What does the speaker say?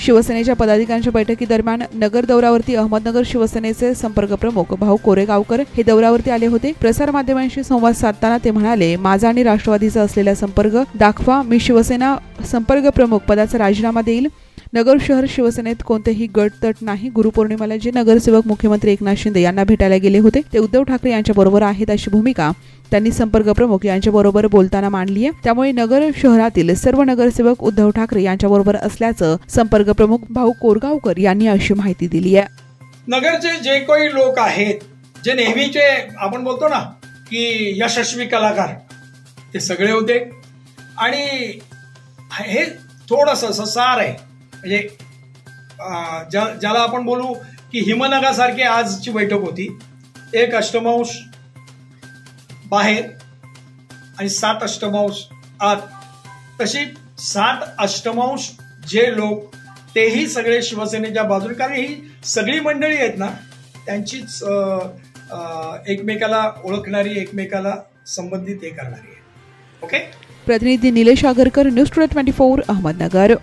शिवसेनेच्या पदाधिकाऱ्यांच्या बैठकीदरम्यान नगर दौऱ्यावरती अहमदनगर शिवसेनेचे संपर्क प्रमुख भाऊ कोरेगावकर हे दौऱ्यावरती आले होते. प्रसारमाध्यमांशी संवाद साधताना ते म्हणाले माझा आणि राष्ट्रवादीचा असलेला संपर्क दाखवा. मी शिवसेना संपर्क प्रमुख पदाचा राजीनामा देईल. नगर शहर शिवसेनेत कोणतेही गटतट नाही. गुरुपौर्णिमेला जे नगरसेवक मुख्यमंत्री एकनाथ शिंदे यांना भेटायला गेले होते ते उद्धव ठाकरे यांच्याबरोबर आहेत अशी भूमिका त्यांनी संपर्क प्रमुख यांच्याबरोबर बोलताना मांडली आहे. त्यामुळे नगर शहरातील सर्व नगरसेवक उद्धव ठाकरे यांच्याबरोबर असल्याचं संपर्क प्रमुख भाऊ कोरगावकर यांनी अशी माहिती दिली आहे. नगरचे जे काही लोक आहेत जे नेहमीचे आपण बोलतो ना की यशस्वी कलाकार ते सगळे होते. आणि हे थोडस सार आहे. म्हणजे ज्या ज्याला आपण बोलू की हिमनगासारखी आजची बैठक होती. एक अष्टमांश बाहेर आणि सात अष्टमांश आत. तशी सात अष्टमांश जे लोक तेही सगळे शिवसेनेच्या बाजूने कारण ही सगळी मंडळी आहेत ना त्यांचीच एकमेकाला ओळखणारी एकमेकाला संबंधित हे करणारी आहे ओके? प्रतिनिधी Nilesh Agarkar news twenty four Ahmednagar.